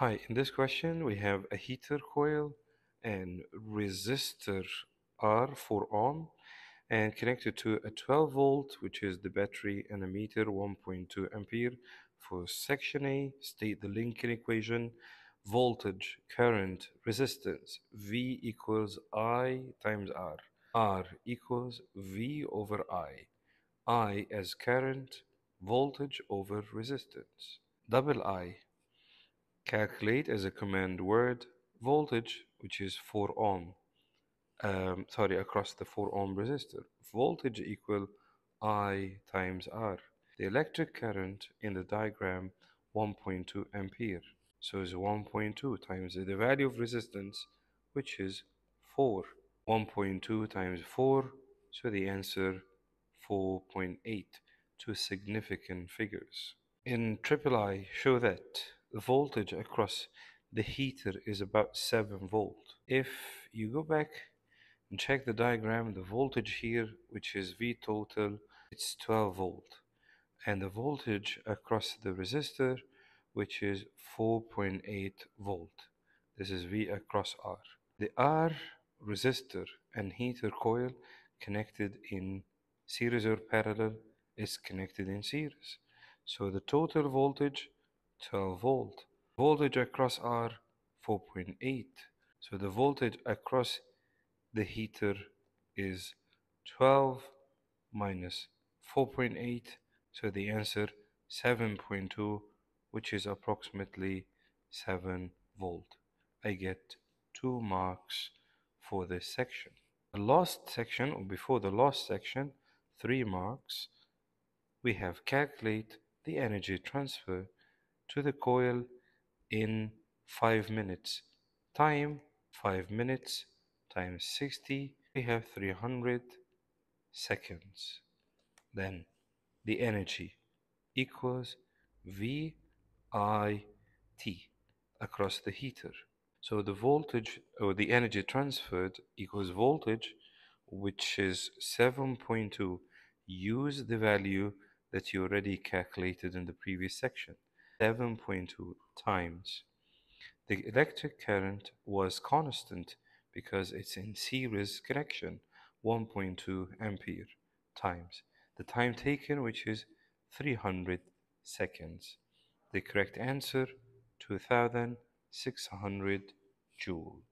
Hi, in this question we have a heater coil and resistor R for ohm and connected to a 12 volt which is the battery and a meter 1.2 ampere for section A state the Lincoln equation voltage current resistance V equals I times R. R equals V over I. I as current voltage over resistance. Double I calculate as a command word voltage which is 4 ohm um, sorry across the 4 ohm resistor. Voltage equal I times R. The electric current in the diagram 1.2 ampere. So it's 1.2 times the value of resistance which is 4 1.2 times 4 so the answer 4.8 two significant figures. In triple I show that the voltage across the heater is about 7 volt. If you go back and check the diagram, the voltage here, which is V total, it's 12 volt. And the voltage across the resistor, which is 4.8 volt. This is V across R. The R resistor and heater coil connected in series or parallel is connected in series. So the total voltage 12 volt. Voltage across R 4.8. So the voltage across the heater is 12 minus 4.8. So the answer 7.2 which is approximately 7 volt. I get 2 marks for this section. The last section or before the last section 3 marks we have calculate the energy transfer to the coil in 5 minutes. Time 5 minutes times 60, we have 300 seconds. Then the energy equals VIT across the heater. So the voltage or the energy transferred equals voltage, which is 7.2. Use the value that you already calculated in the previous section. 7.2 times. The electric current was constant because it's in series connection 1.2 ampere times the time taken which is 300 seconds. The correct answer 2600 joule.